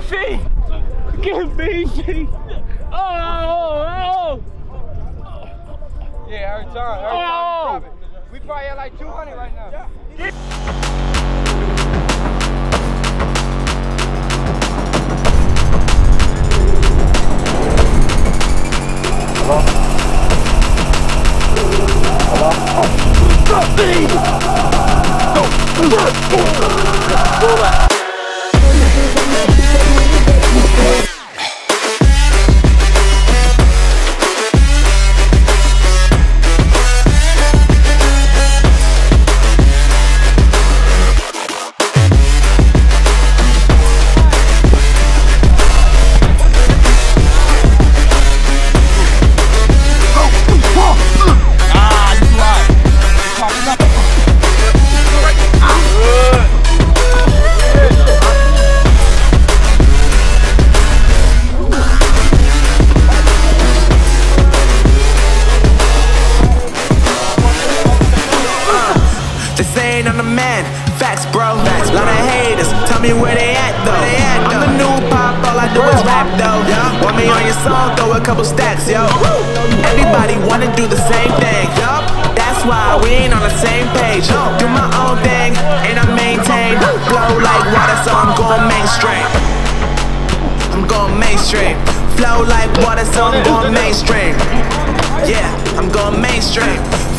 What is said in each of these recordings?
beefy! Get beefy! Oh, oh, oh, Yeah, every time. Every Oh. time it. We probably at like 200 right now. They facts, bro. Facts, Lot of haters, tell me where they at though. They at, I'm the new pop, all I do is rap though. Yeah. Want me on your song, throw a couple stacks, yo. Everybody wanna do the same thing, yo. That's why we ain't on the same page. Do my own thing, and I maintain. Blow like water, so I'm going mainstream. I'm going mainstream. Flow like water, so I'm going mainstream. Yeah, I'm going mainstream.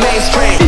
mainstream.